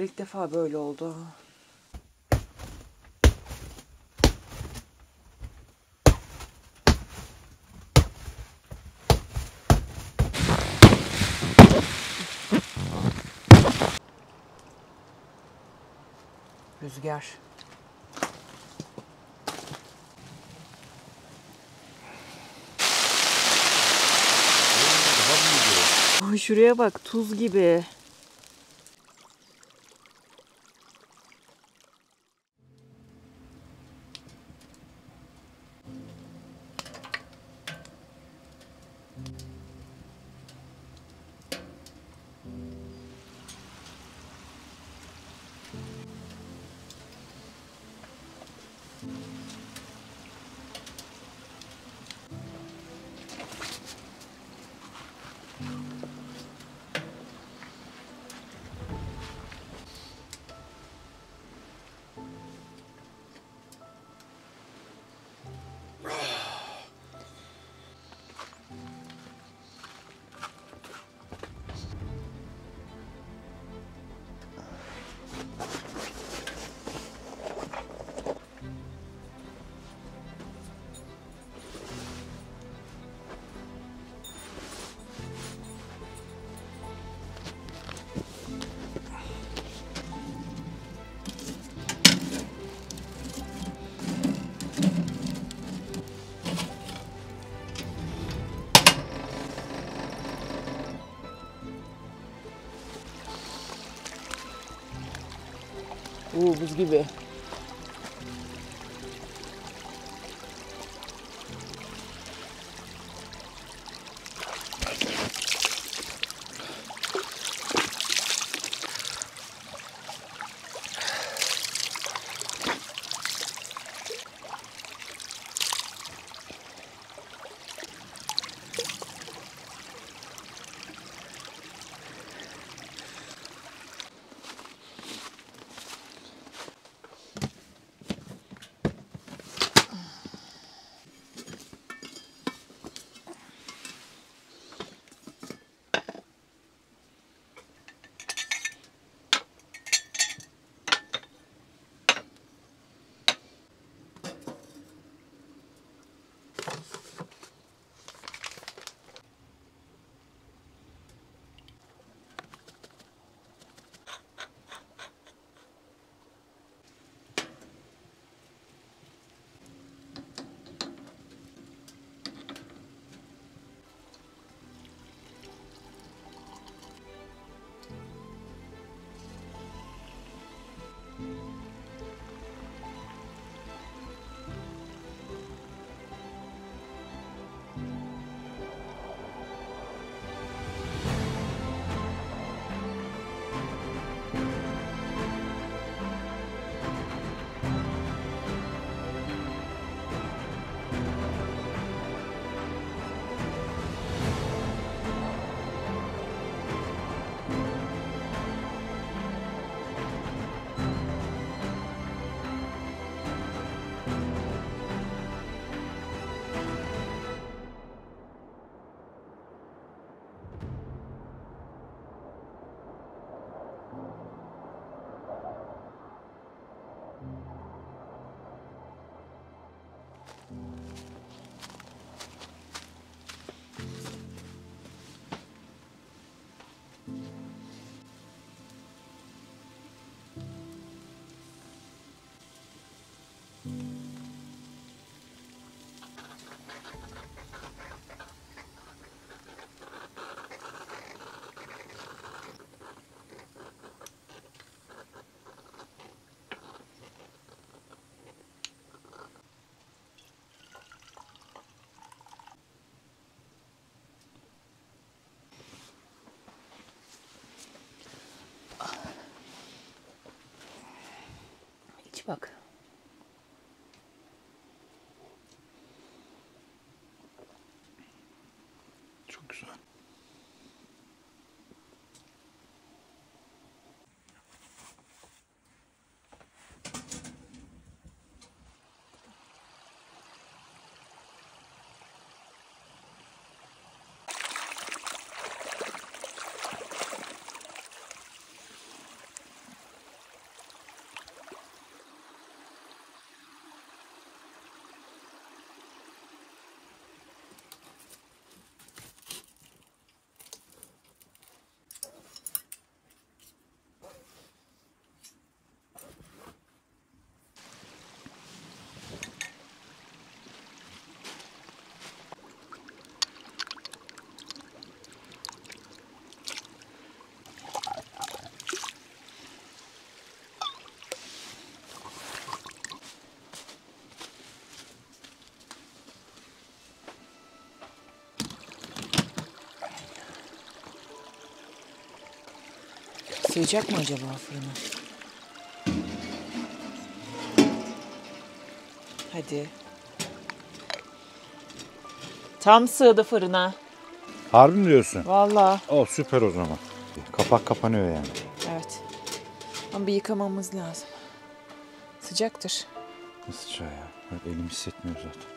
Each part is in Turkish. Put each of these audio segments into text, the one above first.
Sular ilk defa böyle oldu. Rüzgar. Şuraya bak tuz gibi. Oo buz gibi. Sığacak mı acaba fırına? Hadi. Tam sığdı fırına. Harbi mi diyorsun? Vallahi. O süper o zaman. Kapak kapanıyor yani. Evet. Ama bir yıkamamız lazım. Sıcaktır. Nasıl çay ya? Elim hissetmiyor zaten.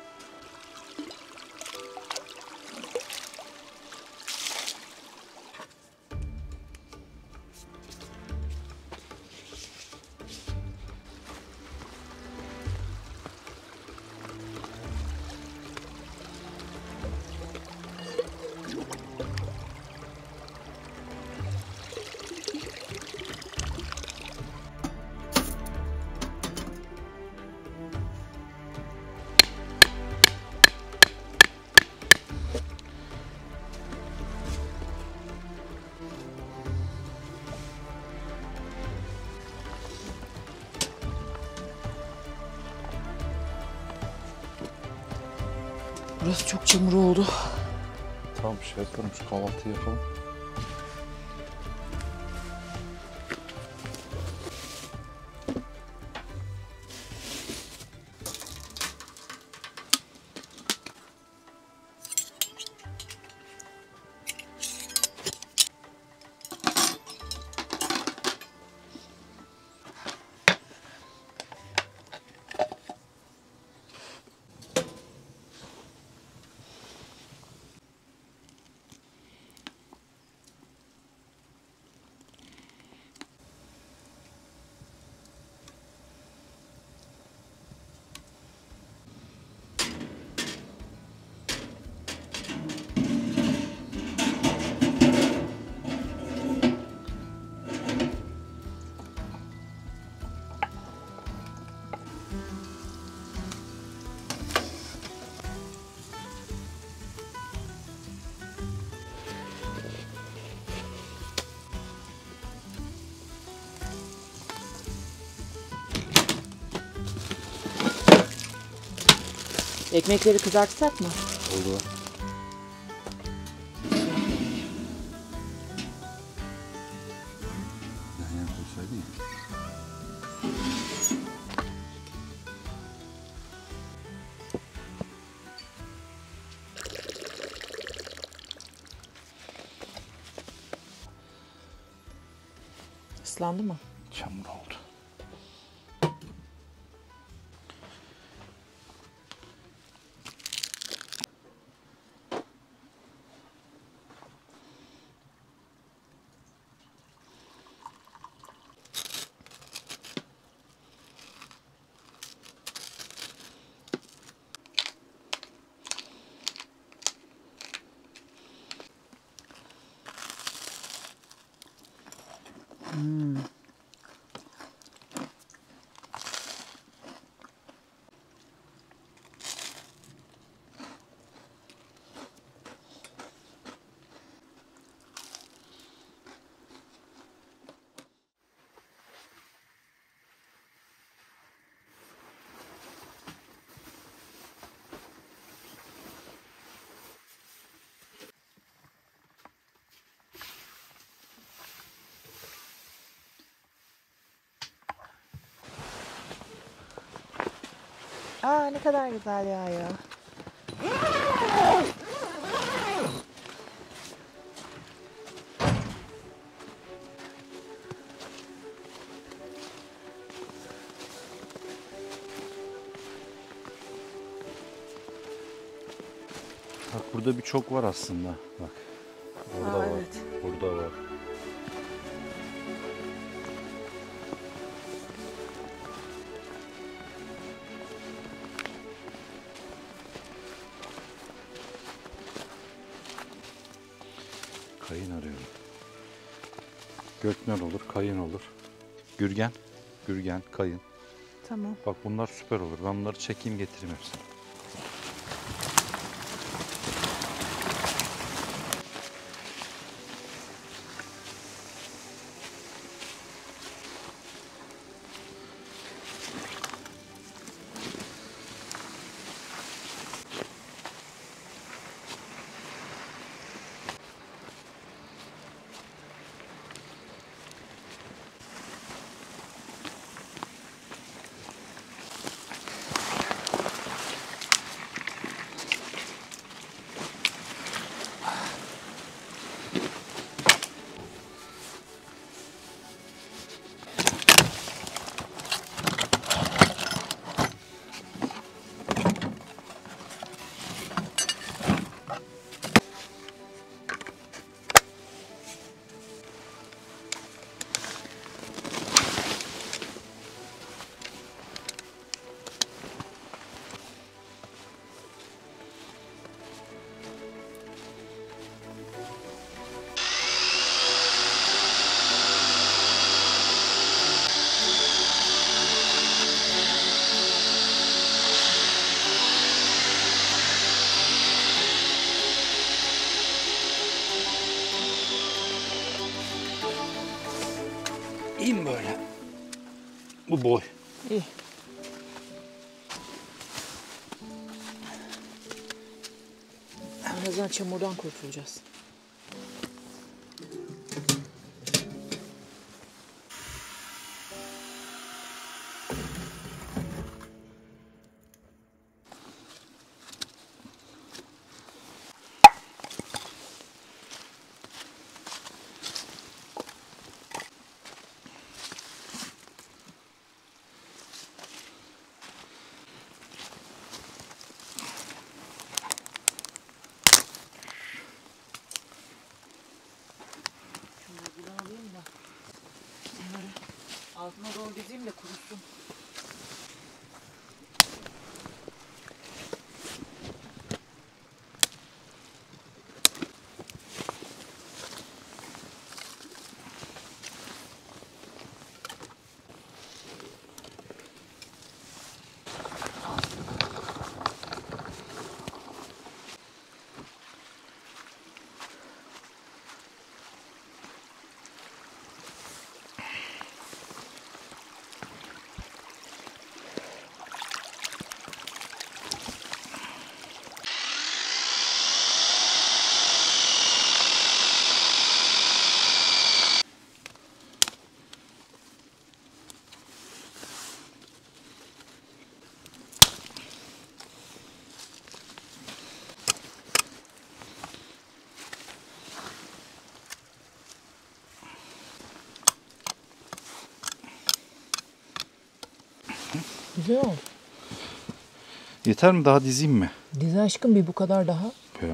Burası çok çamur oldu. Tamam şey yapalım şu kahvaltıyı yapalım. Ekmekleri kızartsak mı? Ya. Islandı mı? Çamur oldu. Aa ne kadar güzel yağıyor. Bak burada birçok var aslında. Bak. Gökmen olur, kayın olur. Gürgen, gürgen, kayın. Tamam. Bak bunlar süper olur. Ben bunları çekeyim getireyim hepsini. Çamurdan kurtulacağız. Altına doğru dizeyim de Güzel oldu. Yeter mi? Daha dizeyim mi? Dizi aşkım bir bu kadar daha. Şu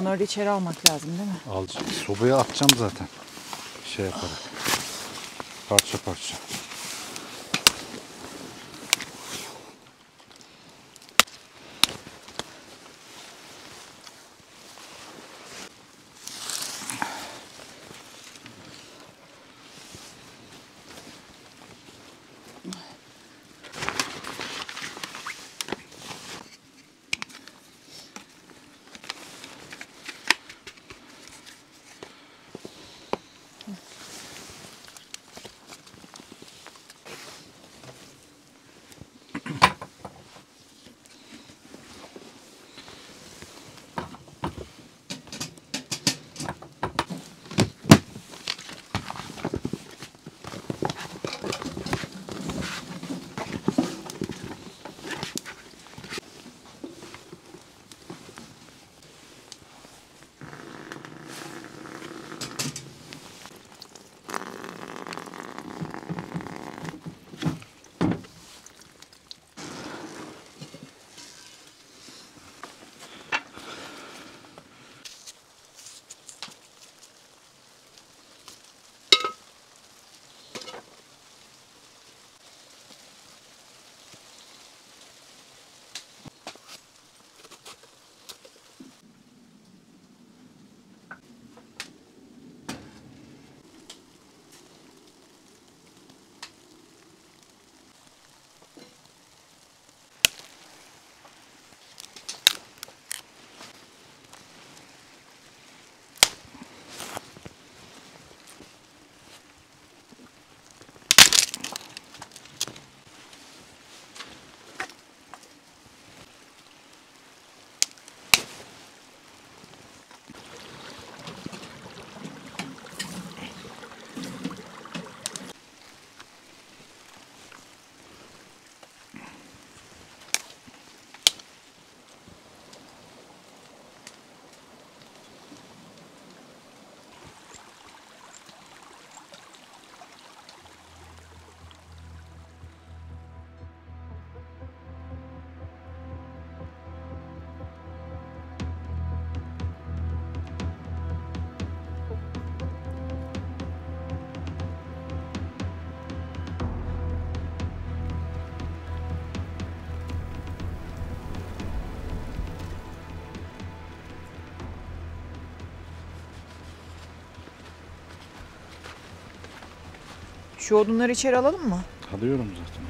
Onları da içeri almak lazım değil mi? Al, sobaya atacağım zaten. Şey yaparak. Parça parça. Şu odunları içeri alalım mı? Alıyorum zaten.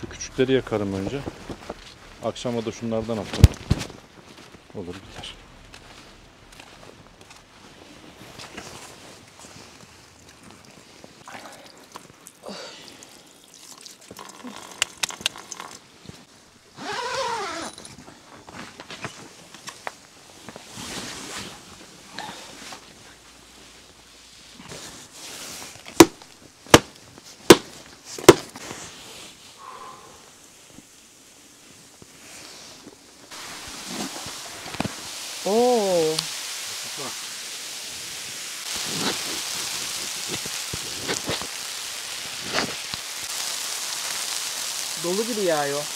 Şu küçükleri yakarım önce. Akşama da şunlardan atalım. Olur biter. Oo. Dolu gibi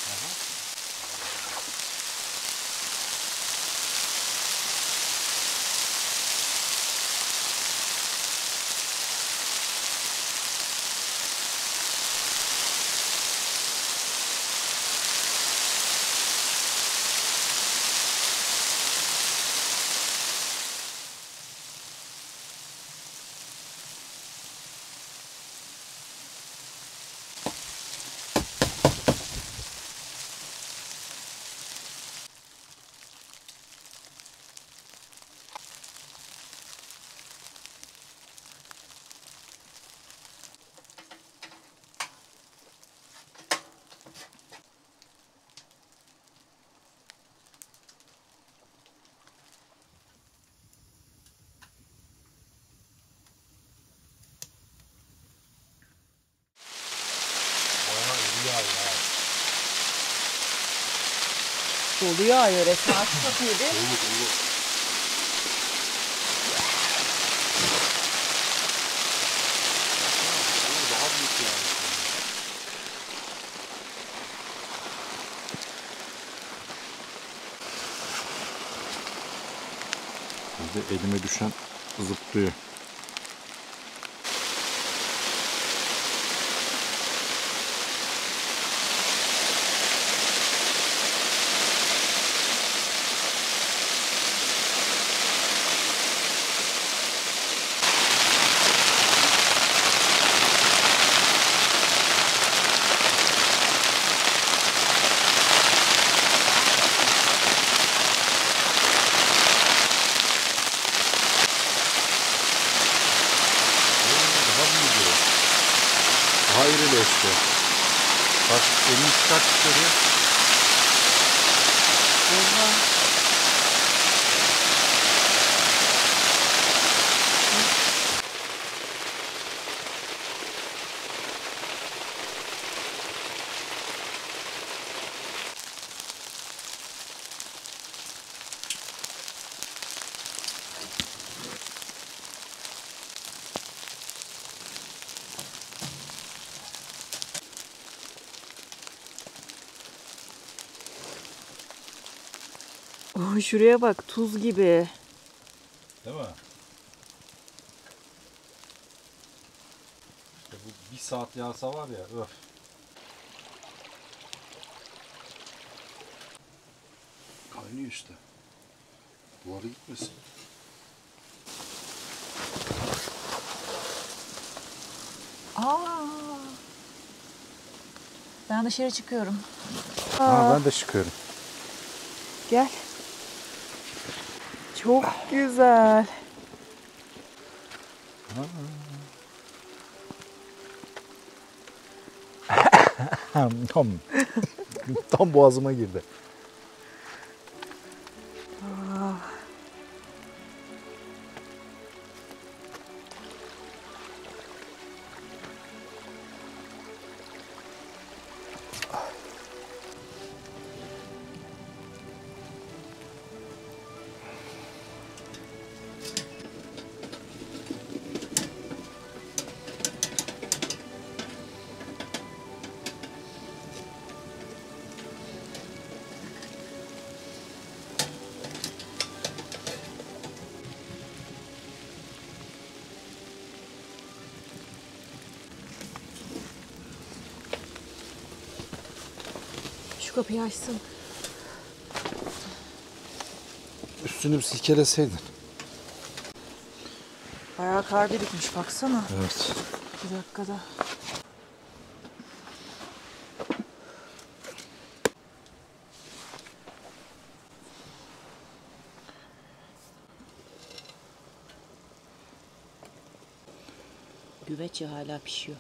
yağıyor. Dolu yağıyor resmen. Aç kapıyı bir. Bir de elime düşen zıplıyor. Daha büyük bu. Daha irileşti. Bak elini çıkart dışarıya. Oha. Oh, şuraya bak tuz gibi. Değil mi? İşte bu bir saat yağsa var ya öf. Kaynıyor işte. Buharı gitmesin. Aa. Ben dışarı çıkıyorum. Ha, ben de çıkıyorum. Gel. Çok güzel. Tam, boğazıma girdi. Kapıyı açsın. Üstünü bir silkeleseydin. Bayağı kar birikmiş baksana. Evet. Bir dakikada. Güveç yağı hala pişiyor.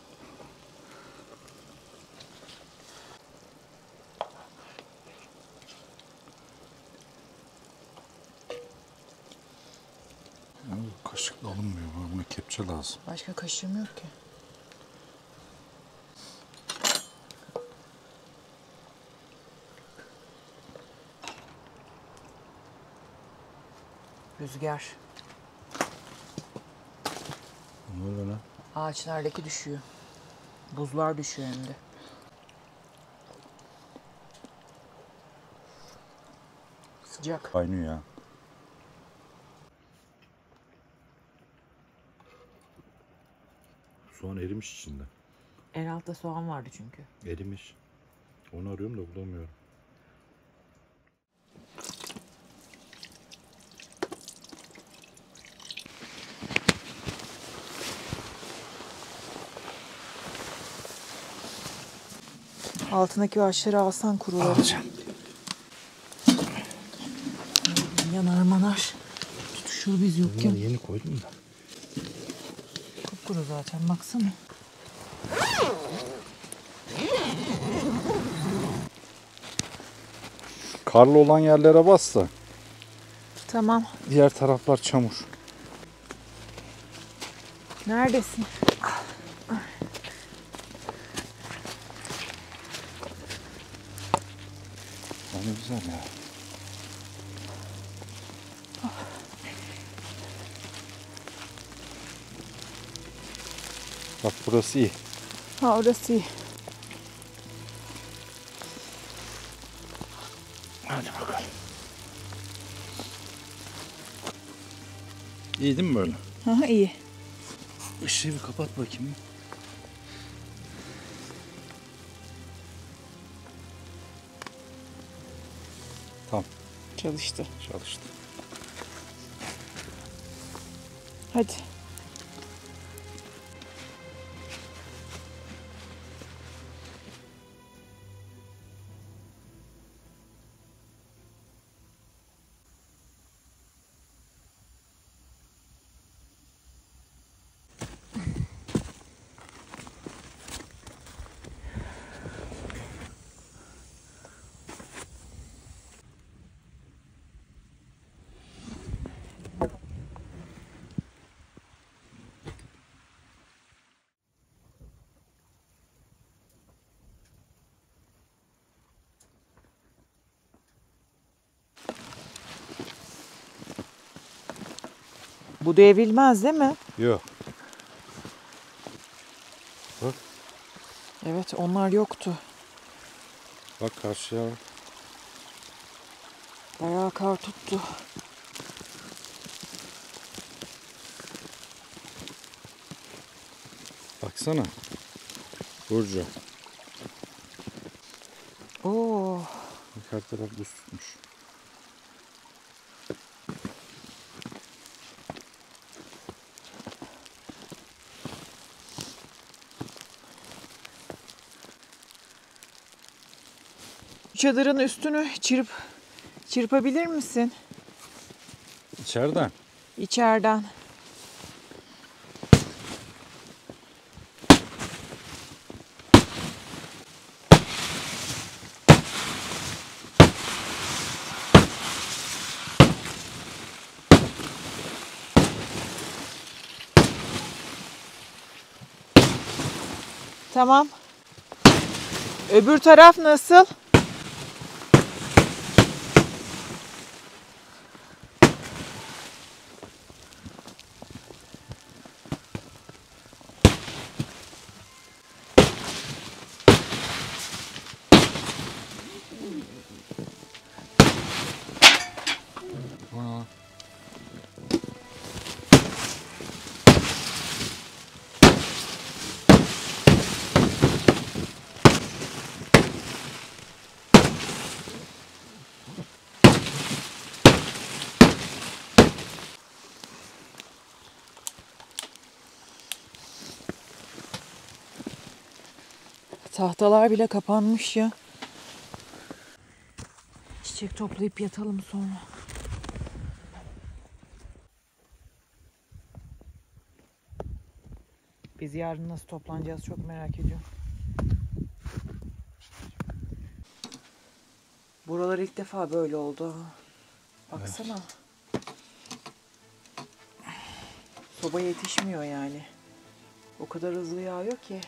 Kepçe lazım. Başka kaşığım yok ki. Rüzgar. Ne oluyor lan? Ağaçlardaki düşüyor. Buzlar düşüyor hem de. Sıcak. Kaynıyor ya. Soğan erimiş içinde. En altta soğan vardı çünkü. Erimiş. Onu arıyorum da bulamıyorum. Altındaki ağaçları alsan kuruları. Alacağım. Yanar manar. Tutuşur biz yokken. Bunları yeni koydum da. Kupkuru zaten baksana. Karlı olan yerlere bas da. Tamam. Diğer taraflar çamur. Neredesin? Ne güzel ya. Bak burası iyi. Ha orası iyi. Hadi bakalım. İyi değil mi böyle? Ha iyi. Işığı bir kapat bakayım. Tamam Çalıştı. çalıştı. Hadi. Bu devrilmez değil mi? Yok. Evet onlar yoktu. Bak karşıya bak. Bayağı kar tuttu. Baksana. Burcu. Oo. Bak her taraf buz tutmuş. Çadırın üstünü çırp çırpabilir misin? İçeriden. İçeriden. Tamam. Öbür taraf nasıl? Tahtalar bile kapanmış ya. Çiçek toplayıp yatalım sonra. Biz yarın nasıl toplanacağız çok merak ediyorum. Buralar ilk defa böyle oldu. Baksana. Soba yetişmiyor yani. O kadar hızlı yağıyor ki.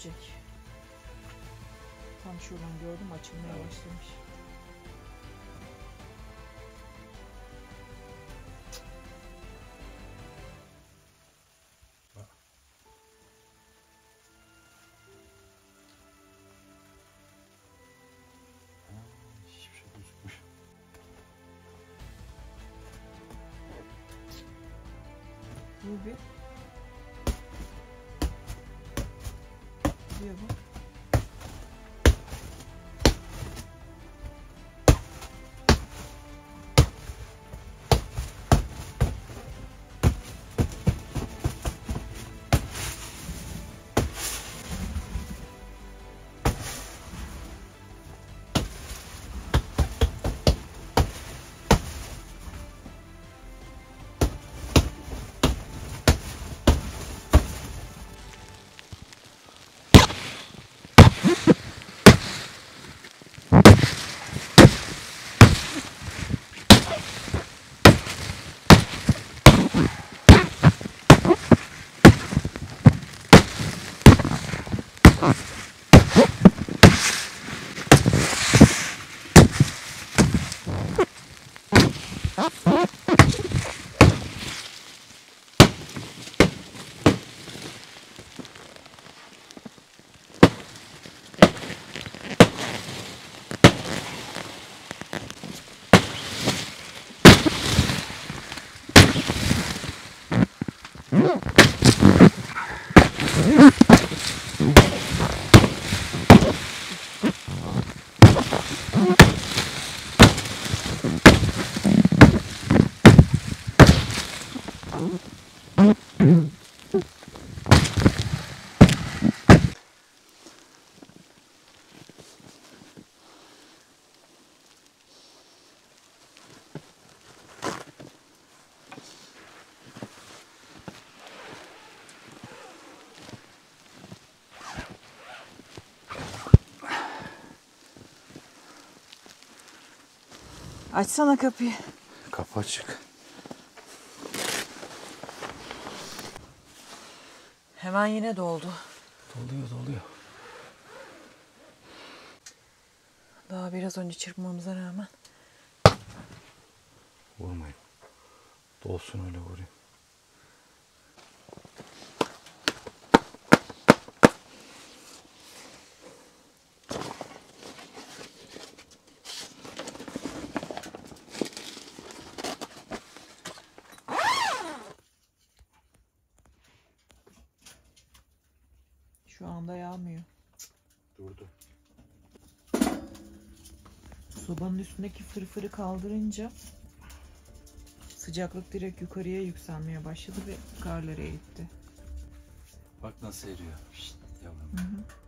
Düşecek. Tam şuradan gördüm açılmaya başlamış. Şey. Bu bir. Diyor bu. Açsana kapıyı. Kapı açık. Hemen yine doldu. Doluyor doluyor. Daha biraz önce çırpmamıza rağmen. Vurmayın. Dolsun öyle vurayım. Şu anda yağmıyor. Durdu. Sobanın üstündeki fırfırı kaldırınca sıcaklık direkt yukarıya yükselmeye başladı ve karları eritti. Bak nasıl eriyor. Şşt, yavrum. Hı hı.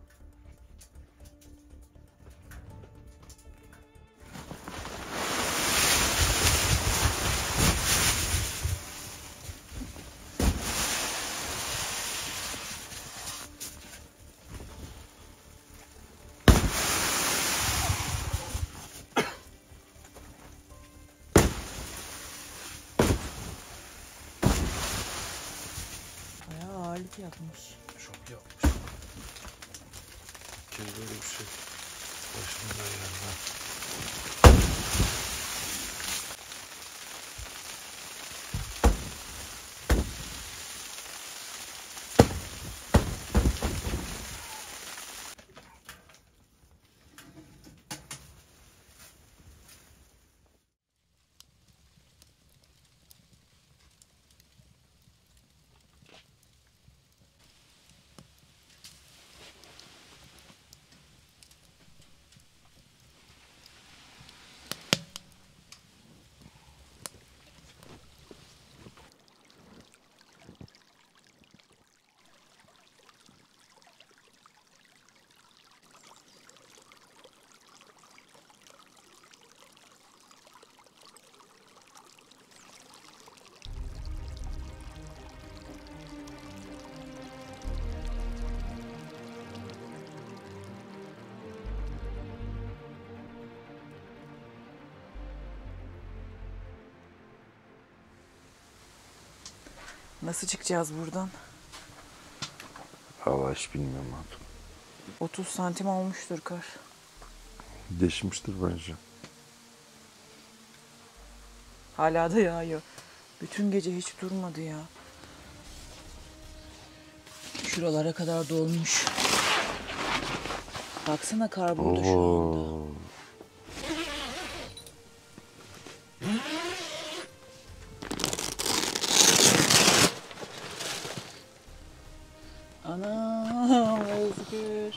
Nasıl çıkacağız buradan? Valla hiç bilmiyorum hatun. 30 santim olmuştur kar. Deşmiştir bence. Hala da yağıyor. Bütün gece hiç durmadı ya. Şuralara kadar dolmuş. Baksana kar burada şu anda. Oo.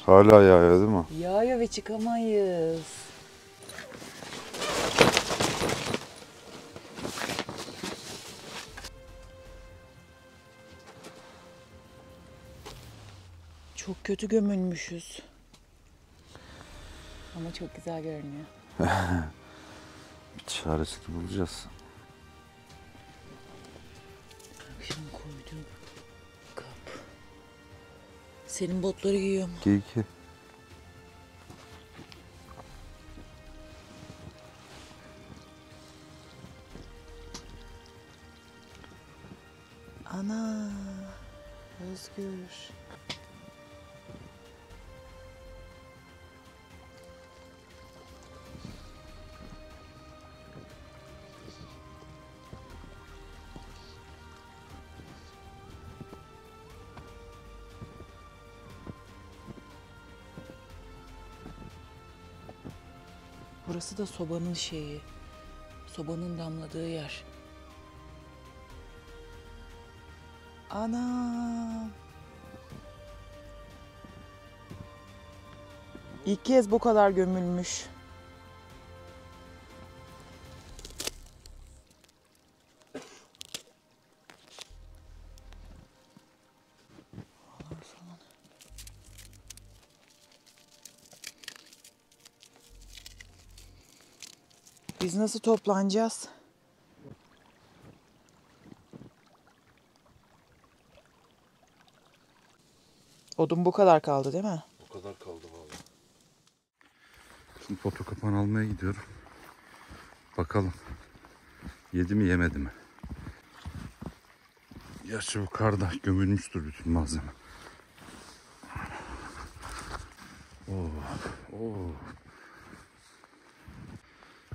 Hala yağıyor değil mi? Yağıyor ve çıkamayız. Çok kötü gömülmüşüz. Ama çok güzel görünüyor. Bir çaresini bulacağız. Senin botları giyiyor mu? Giy ki. Burası da sobanın şeyi. Sobanın damladığı yer. Ana. İlk kez bu kadar gömülmüş. Biz nasıl toplanacağız? Odun bu kadar kaldı değil mi? O kadar kaldı vallahi. Şimdi foto kapan almaya gidiyorum. Bakalım. Yedi mi yemedi mi? Gerçi bu karda gömülmüştür bütün malzeme. Oo, oo.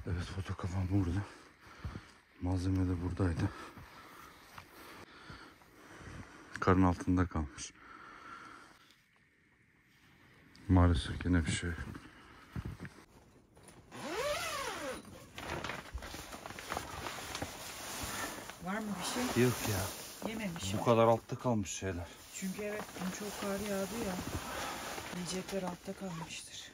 Evet foto kapan burada. Malzeme de buradaydı. Karın altında kalmış. Maalesef yine bir şey. Var mı bir şey? Yok ya. Yememiş. Bu kadar altta kalmış şeyler. Çünkü evet dün çok kar yağdı ya. Yiyecekler altta kalmıştır.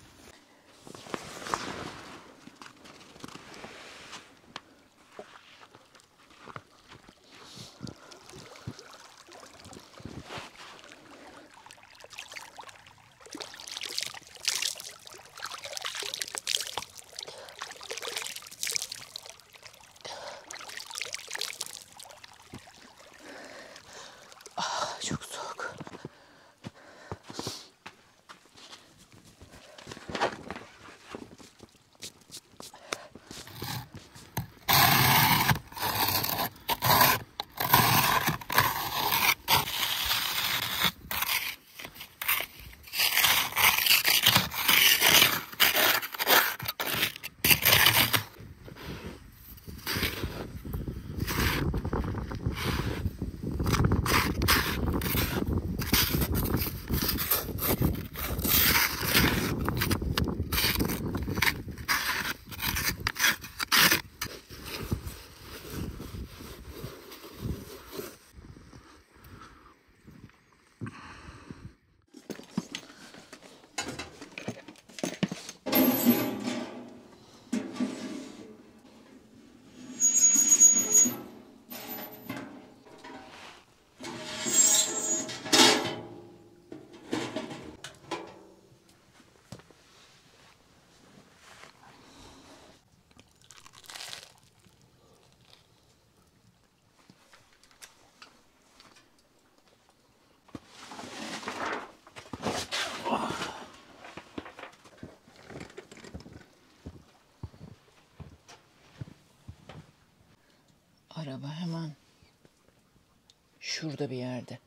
araba hemen şurada bir yerde.